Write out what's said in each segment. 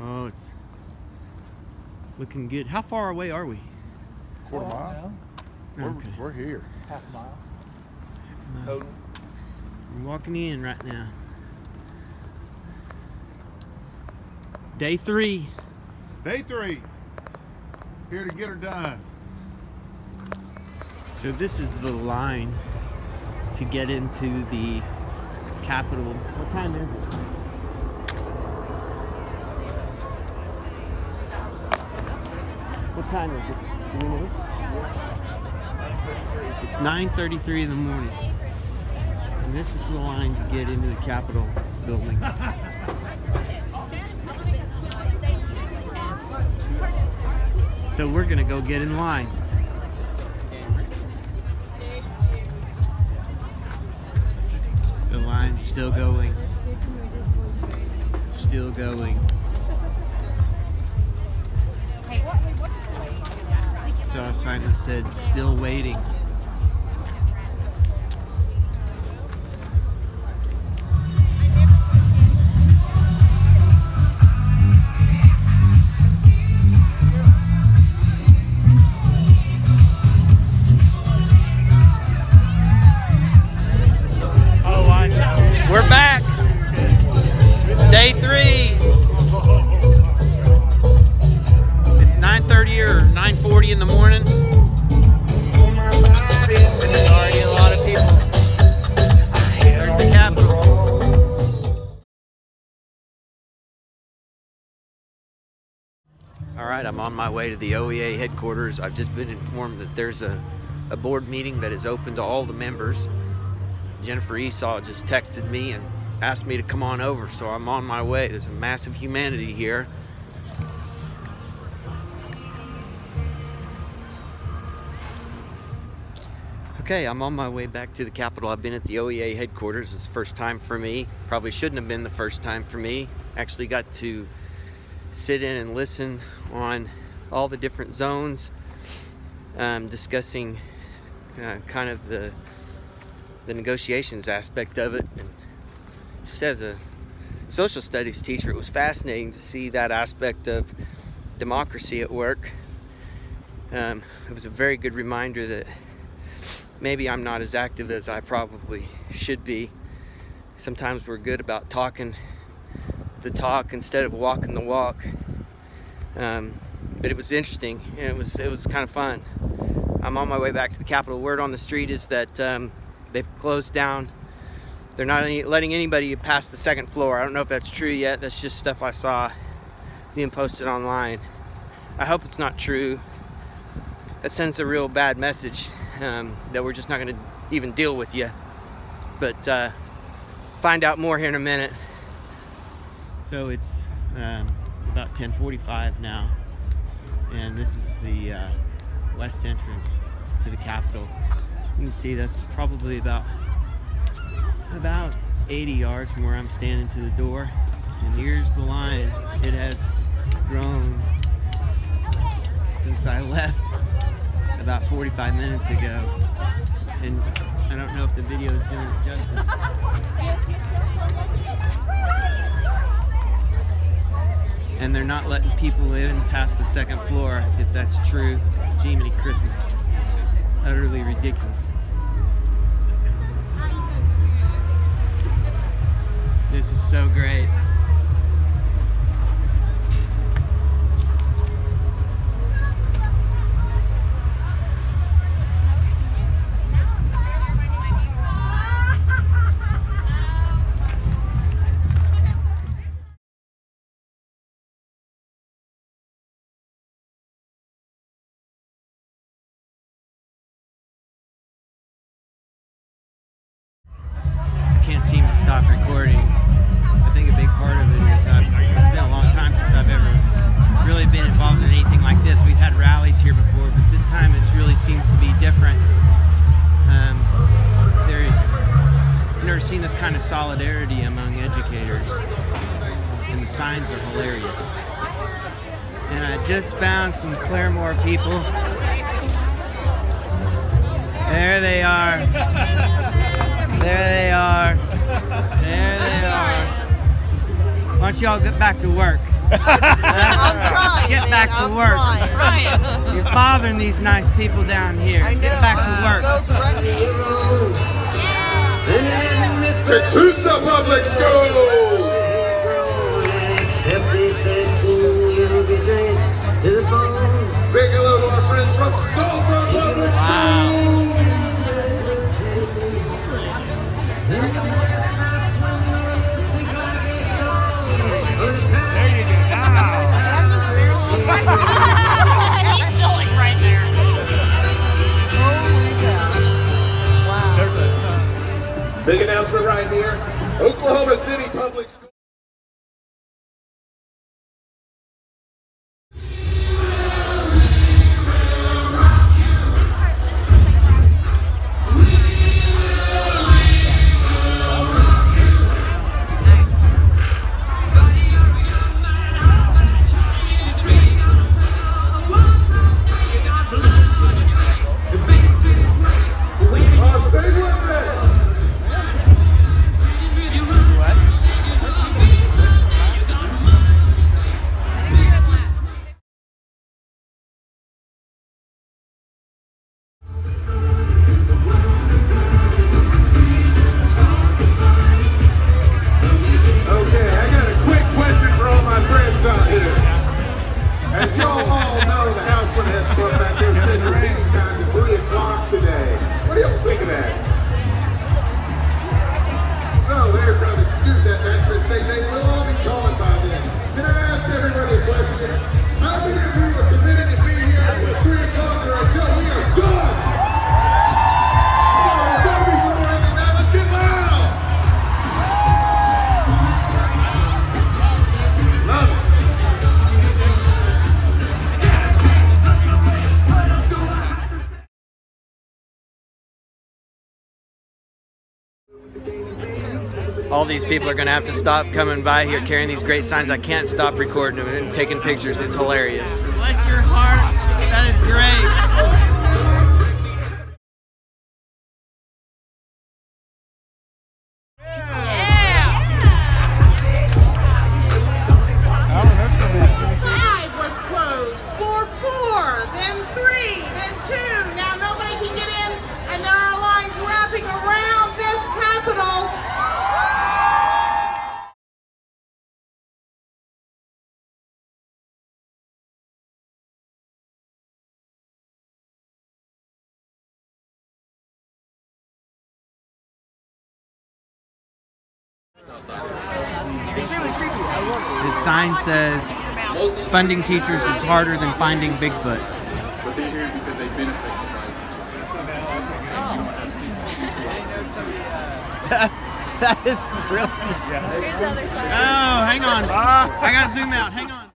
Oh, it's looking good. How far away are we? Quarter Oh, mile? no, We're, Okay. we're here. half a mile. Uh, Total. We're walking in right now. Day three. Day three. Here to get her done. So this is the line to get into the Capitol. What time is it? Time is it? Do you know? It's 9:33 in the morning, and this is the line to get into the Capitol building. so we're gonna go get in line. The line's still going. Still going. Saw a sign that said, still waiting. All right, I'm on my way to the OEA headquarters. I've just been informed that there's a, a board meeting that is open to all the members. Jennifer Esau just texted me and asked me to come on over, so I'm on my way. There's a massive humanity here. Okay, I'm on my way back to the Capitol. I've been at the OEA headquarters. It's the first time for me. Probably shouldn't have been the first time for me. Actually got to sit in and listen on all the different zones, um, discussing uh, kind of the the negotiations aspect of it. And just as a social studies teacher, it was fascinating to see that aspect of democracy at work. Um, it was a very good reminder that maybe I'm not as active as I probably should be. Sometimes we're good about talking the talk instead of walking the walk. Um, but it was interesting and it was it was kind of fun. I'm on my way back to the Capitol. Word on the street is that um, they've closed down. They're not any, letting anybody pass the second floor. I don't know if that's true yet. That's just stuff I saw being posted online. I hope it's not true. That sends a real bad message um, that we're just not going to even deal with you. But uh, find out more here in a minute. So it's um, about 10:45 now, and this is the uh, west entrance to the Capitol. You can see that's probably about about 80 yards from where I'm standing to the door. And here's the line. It has grown since I left about 45 minutes ago. And I don't know if the video is doing it justice. And they're not letting people in past the second floor, if that's true. Jiminy Christmas. Utterly ridiculous. This is so great. Had here before, but this time it really seems to be different. Um, there is, I've never seen this kind of solidarity among educators, and the signs are hilarious. And I just found some Claremore people. There they are. There they are. There they are. Why don't y'all get back to work? I'm trying. Get man. back to I'm work. Trying. You're bothering these nice people down here. I know. Get back I'm to work. So threatening. Catoosa Public Schools. All these people are going to have to stop coming by here carrying these great signs. I can't stop recording them and taking pictures. It's hilarious. Bless your heart. That is great. The sign says funding teachers is harder than finding Bigfoot. But they're here because they benefit That is brilliant. Oh, hang on. I got to zoom out. Hang on.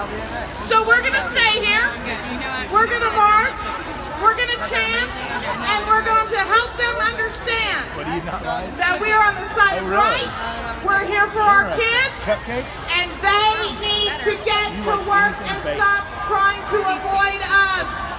So we're gonna stay here. We're gonna march. We're gonna chant, and we're going to help them understand that we are on the side of right. We're here for our kids, and they need to get to work and stop trying to avoid us.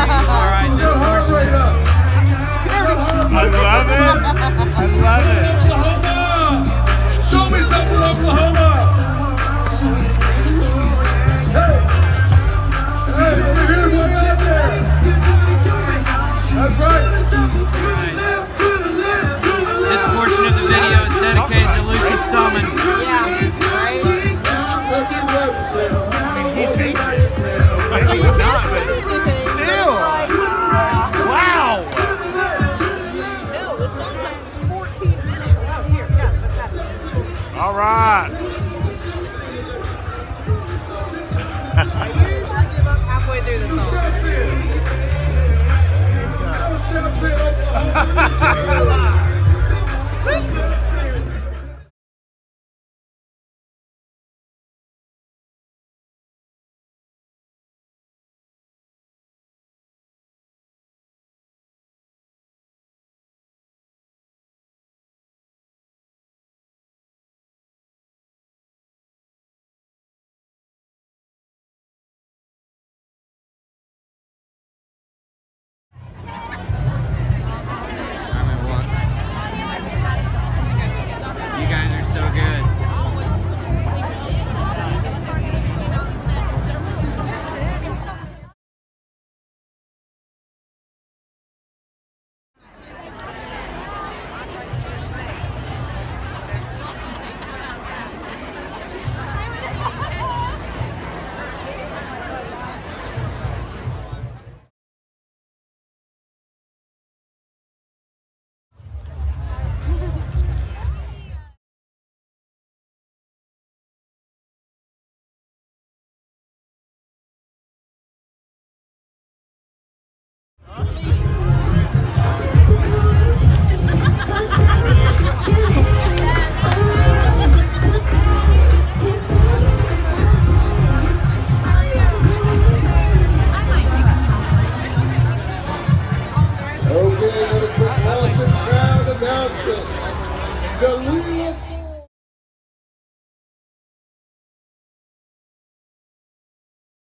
This person. I love it. I love it.